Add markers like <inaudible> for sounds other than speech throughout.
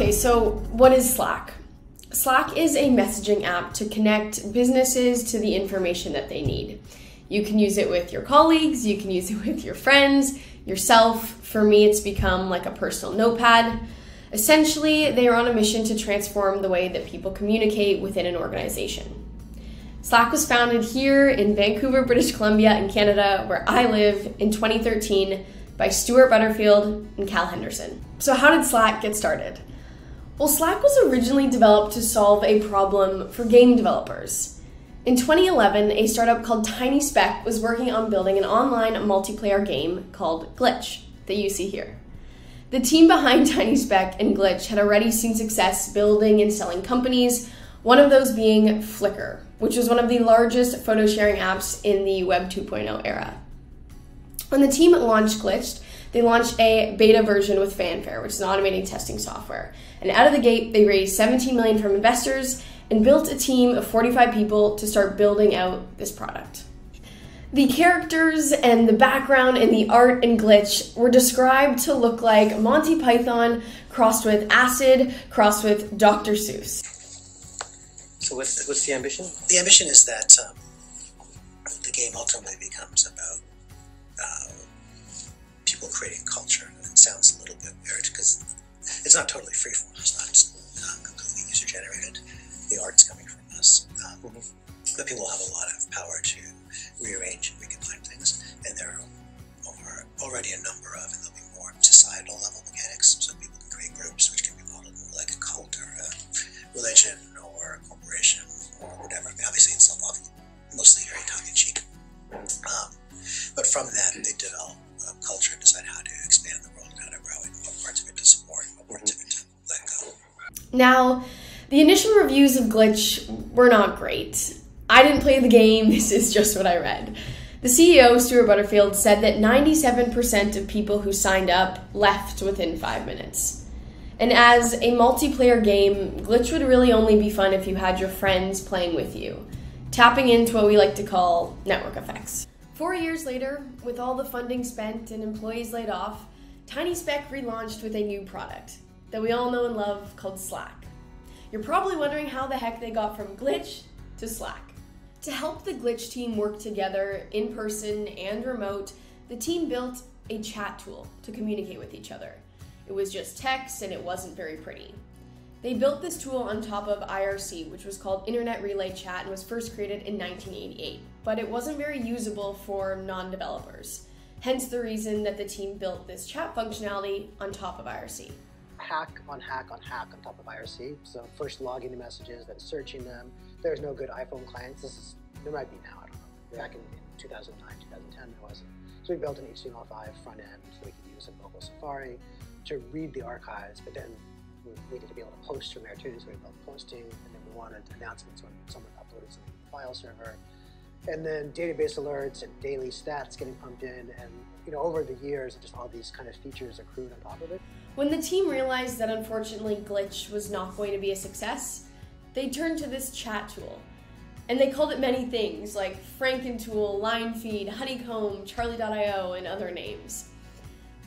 Okay, so what is Slack? Slack is a messaging app to connect businesses to the information that they need. You can use it with your colleagues, you can use it <laughs> with your friends, yourself. For me, it's become like a personal notepad. Essentially, they are on a mission to transform the way that people communicate within an organization. Slack was founded here in Vancouver, British Columbia, in Canada, where I live, in 2013 by Stewart Butterfield and Cal Henderson. So, how did Slack get started? Well, Slack was originally developed to solve a problem for game developers. In 2011, a startup called Tiny Speck was working on building an online multiplayer game called Glitch that you see here. The team behind <laughs> Tiny Speck and Glitch had already seen success building and selling companies, one of those being Flickr, which was one of the largest photo sharing apps in the Web 2.0 era. When the team launched Glitch, they launched a beta version with Fanfare, which is an automating testing software. And out of the gate, they raised 17 million from investors and built a team of 45 people to start building out this product. The characters and the background and the art and glitch were described to look like Monty Python crossed with acid, crossed with Dr. Seuss. So what's what's the ambition? The ambition is that um, the game ultimately becomes about people creating culture. It sounds a little bit weird because it's not totally freeform. It's not uh, completely user generated. The art's coming from us, um, mm-hmm. but people have a lot Now, the initial reviews of Glitch were not great. I didn't play the game, <laughs> this is just what I read. The CEO, Stewart Butterfield, said that 97% of people who signed up left within five minutes. And as a multiplayer game, Glitch would really only be fun if you had your friends playing with you, tapping into what we like to call network effects. Four years later, with all the funding spent and employees laid off, Tiny Speck relaunched with a new product that we all know and love called Slack. You're probably wondering how the heck they got from Glitch to Slack. To help the Glitch team work together in person and remote, the team built a chat tool to communicate with each other. It was just text and it wasn't very pretty. They built this tool on top of IRC, which was called Internet Relay Chat and was first created in 1988, but it wasn't very usable for non developers. Hence the reason that the team built this chat functionality on top of IRC. Hack on hack on hack on top of IRC. So first logging the messages, then searching them. There's no good iPhone clients. This is there might be now. I don't know. Back in, in 2009, 2010, there wasn't. So we built an HTML5 front end so we could use a mobile Safari to read the archives, but then we needed to be able to post from there too, so we built posting, and then we wanted announcements when someone uploaded something to the file server, and then database alerts and daily stats getting pumped in, and you know over the years, just all these kind of features accrued on top of it. When the team realized that unfortunately Glitch was not going to be a success, they turned to this chat tool. And they called it many things like Frankentool, Linefeed, Honeycomb, Charlie.io, and other names.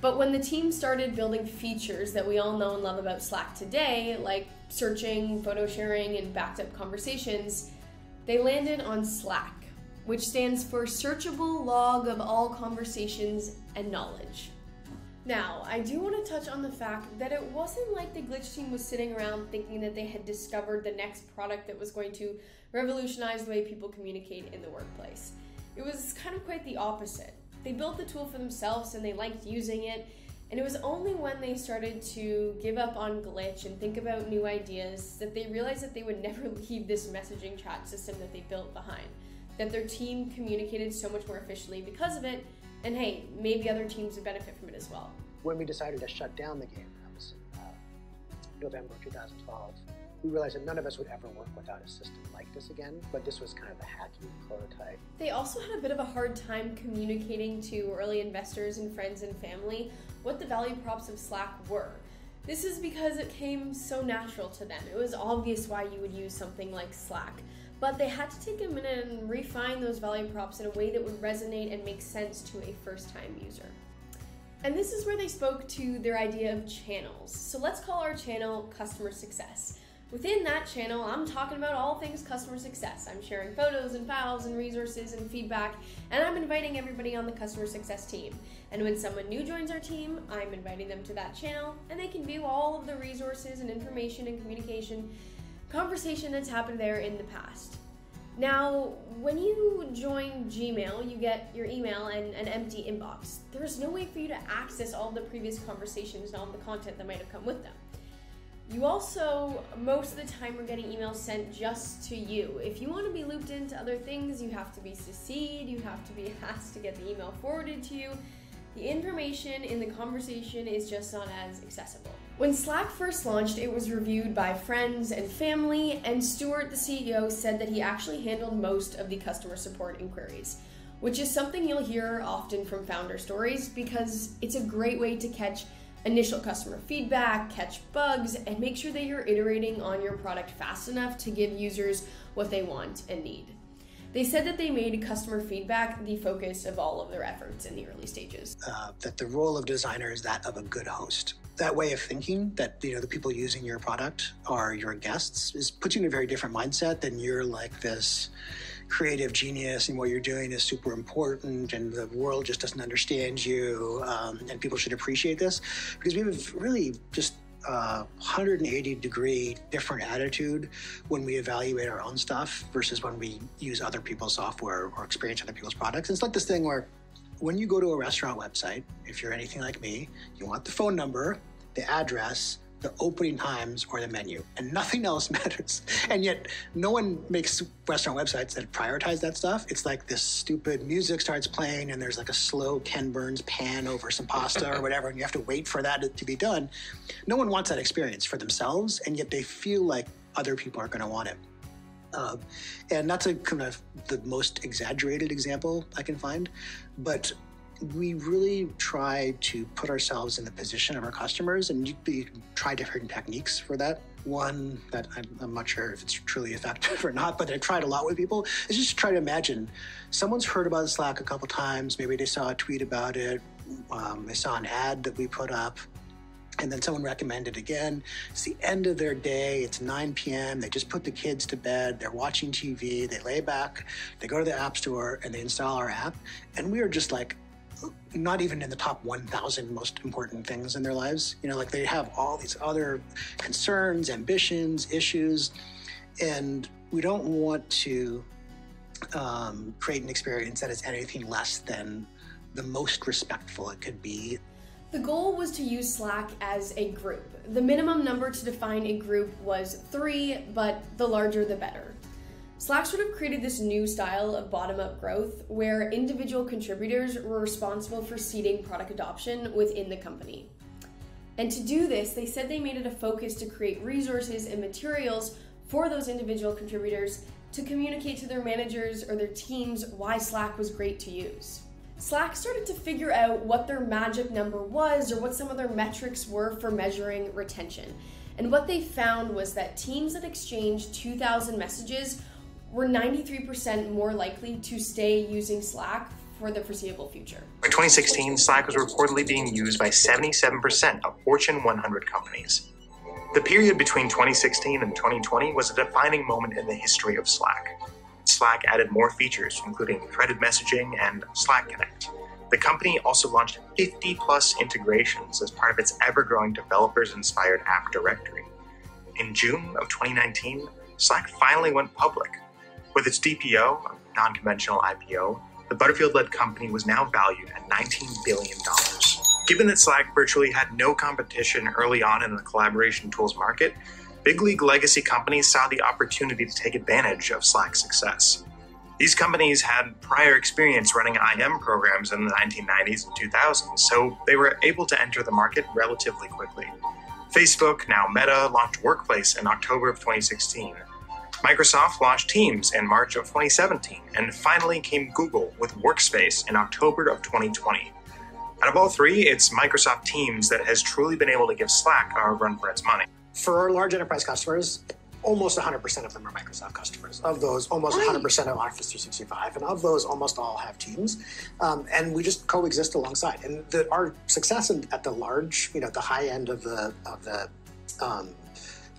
But when the team started building features that we all know and love about Slack today, like searching, photo sharing, and backed up conversations, they landed on Slack, which stands for Searchable Log of All Conversations and Knowledge. Now, I do want to touch on the fact that it wasn't like the Glitch team was sitting around thinking that they had discovered the next product that was going to revolutionize the way people communicate in the workplace. It was kind of quite the opposite. They built the tool for themselves and they liked using it. And it was only when they started to give up on Glitch and think about new ideas that they realized that they would <laughs> never leave this messaging chat system that they built behind. That their team communicated so much more efficiently because of it, and hey, maybe other teams would benefit from it as well. When we decided to shut down the game, that was in uh, November 2012, we realized that none of us would ever work without a system like this again, but this was kind of the hacky prototype. They also had a bit of a hard time communicating to early investors and friends and family what the value props of Slack were. This is because it came so natural to them. It was obvious why you would use something like Slack. But they had to take a minute and refine those value props in a way that would resonate and make sense to a first time user. And this is where they spoke to their idea of channels. So let's call our channel customer success. Within that channel, I'm talking about all things customer success. I'm sharing photos and files and resources and feedback, and I'm inviting everybody on the customer success team. And when someone new joins our team, I'm inviting them to that channel, and they can view all of the resources and information and communication conversation that's happened there in the past. Now, when you join Gmail, you get your email and an empty inbox. There's no way for you to access all the previous conversations and all the content that might have come with them. You also, most of the time, are getting emails sent just to you. If you want to be looped into other things, you have to be CC'd, you have to be <laughs> asked to get the email forwarded to you. The information in the conversation is just not as accessible. When Slack first launched, it was reviewed by friends and family, and Stewart, the CEO, said that he actually handled most of the customer support inquiries, which is something you'll hear often from founder stories because it's a great way to catch initial customer feedback, catch bugs, and make sure that you're iterating on your product fast enough to give users what they want and need. They said that they made customer feedback the focus of all of their efforts in the early stages. Uh, that the role of designer is that of a good host. That way of thinking that you know the people using your product are your guests is puts you in a very different mindset than you're like this creative genius and what you're doing is super important and the world just doesn't understand you um, and people should appreciate this because we have really just uh, 180 degree different attitude when we evaluate our own stuff versus when we use other people's software or experience other people's products. It's like this thing where when you go to a restaurant website, if you're anything like me, you want the phone number, the address, the opening times or the menu, and nothing <laughs> else matters. And yet, no one makes restaurant websites that prioritize that stuff. It's like this stupid music starts playing, and there's like a slow Ken Burns pan over some pasta or whatever, and you have to wait for that to be done. No one wants that experience for themselves, and yet they feel like other people are going to want it. Uh, and that's a kind of the most exaggerated example I can find, but we really try to put ourselves in the position of our customers and you try different techniques for that. One that I'm, I'm, not sure if it's truly effective or not, but I tried a lot with people is just try to imagine someone's heard about Slack a couple times. Maybe they saw a tweet about it. Um, they saw an ad that we put up and then someone recommended again. It's the end of their day. It's 9 p.m. They just put the kids to bed. They're watching TV. They lay back. They go to the App Store and they install our app. And we are just like not even in the top 1,000 most important things in their lives. You know, like they have all these other concerns, ambitions, issues, and we don't want to um, create an experience that is anything less than the most respectful it could be. The goal was to use Slack as a group. The minimum number to define a group was three, but the larger the better. Slack sort of created this new style of bottom up growth where individual contributors were responsible for seeding product adoption within the company. And to do this, they said they made it a focus to create resources and materials for those individual contributors to communicate to their managers or their teams why Slack was great to use. Slack started to figure out what their magic number was or what some of their metrics were for measuring retention. And what they found was that teams that exchanged 2,000 messages we're 93% more likely to stay using Slack for the foreseeable future. By 2016, Slack was reportedly being used by 77% of Fortune 100 companies. The period between 2016 and 2020 was a defining moment in the history of Slack. Slack added more features, including threaded messaging and Slack Connect. The company also launched 50 plus integrations as part of its ever growing developers inspired app directory. In June of 2019, Slack finally went public with its DPO, non conventional IPO, the Butterfield led company was now valued at $19 billion. Given that Slack virtually had no competition early on in the collaboration tools market, big league legacy companies saw the opportunity to take advantage of Slack's success. These companies had prior experience running IM programs in the 1990s and 2000s, so they were able to enter the market relatively quickly. Facebook, now Meta, launched Workplace in October of 2016, Microsoft launched Teams in March of 2017, and finally came Google with Workspace in October of 2020. Out of all three, it's Microsoft Teams that has truly been able to give Slack a run for its money. For our large enterprise customers, almost 100% of them are Microsoft customers. Of those, almost 100% of Office 365, and of those, almost all have Teams. Um, and we just coexist alongside. And the, our success in, at the large, you know, the high end of the of the um,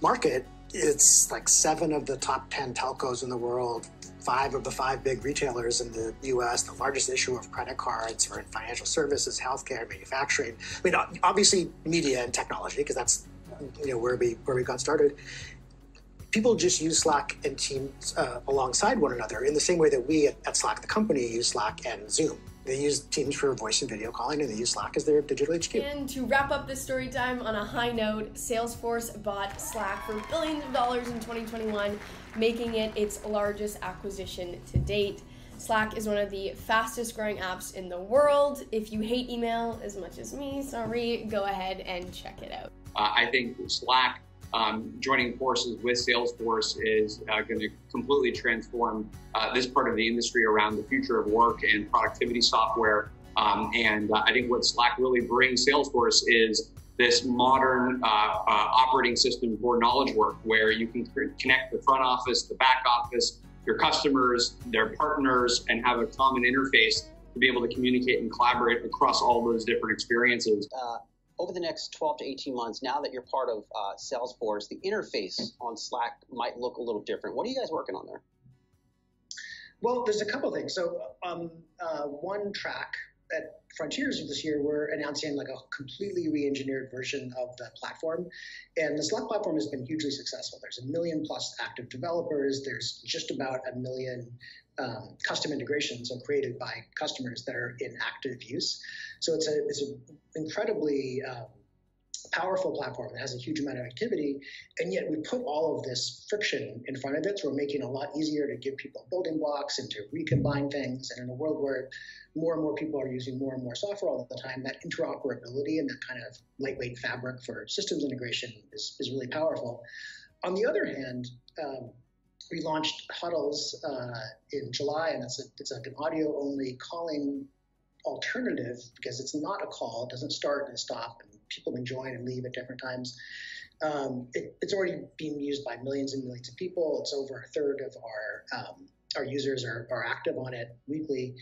market, it's like seven of the top 10 telcos in the world. Five of the five big retailers in the U.S., the largest issuer of credit cards for financial services, healthcare, manufacturing. I mean, obviously, media and technology, because that's you know where we where we got started people just use Slack and Teams uh, alongside one another in the same way that we at, at, Slack, the company, use Slack and Zoom. They use Teams for voice and video calling, and they use Slack as their digital HQ. And to wrap up this story time on a high note, Salesforce bought Slack for billions of dollars in 2021, making it its largest acquisition to date. Slack is one of the fastest growing apps in the world. If you hate email as much as me, sorry, go ahead and check it out. Uh, I think Slack um, joining forces with Salesforce is uh, going to completely transform uh, this part of the industry around the future of work and productivity software. Um, and uh, I think what Slack really brings Salesforce is this modern uh, uh, operating system for knowledge work where you can connect the front office, the back office, your customers, their partners, and have a common interface to be able to communicate and collaborate across all those different experiences. Over the next 12 to 18 months, now that you're part of uh, Salesforce, the interface on Slack might look a little different. What are you guys working on there? Well, there's a couple things. So, um, uh, one track at Frontiers this year, we're announcing like a completely re-engineered version of the platform, and the Slack platform has been hugely successful. There's a million plus active developers. There's just about a million um, custom integrations are created by customers that are in active use. So it's a it's an incredibly um, powerful platform that has a huge amount of activity, and yet we put all of this friction in front of it. So we're making it a lot easier to give people building blocks and to recombine things. And in a world where more and more people are using more and more software all the time, that interoperability and that kind of lightweight fabric for systems integration is, is really powerful. On the other hand, um, we launched Huddles uh, in July, and it's, a, it's like an audio only calling alternative because it's not a call, it doesn't start and stop, and people can join and leave at different times. Um, it, it's already being used by millions and millions of people. It's over a third of our um, our users are, are active on it weekly.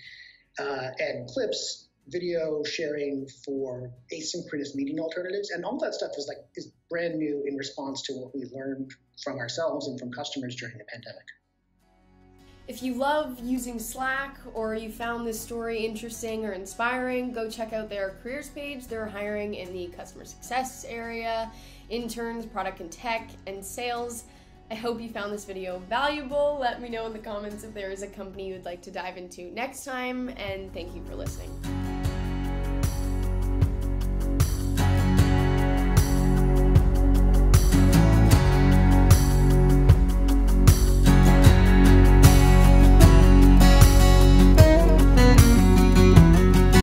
Uh, and Clips video sharing for asynchronous meeting alternatives and all that stuff is like is brand new in response to what we learned from ourselves and from customers during the pandemic if you love using slack or you found this story interesting or inspiring go check out their careers page they're hiring in the customer success area interns product and tech and sales I hope you found this video valuable. Let me know in the comments if there is a company you would like to dive into next time, and thank you for listening.